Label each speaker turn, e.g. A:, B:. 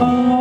A: Oh.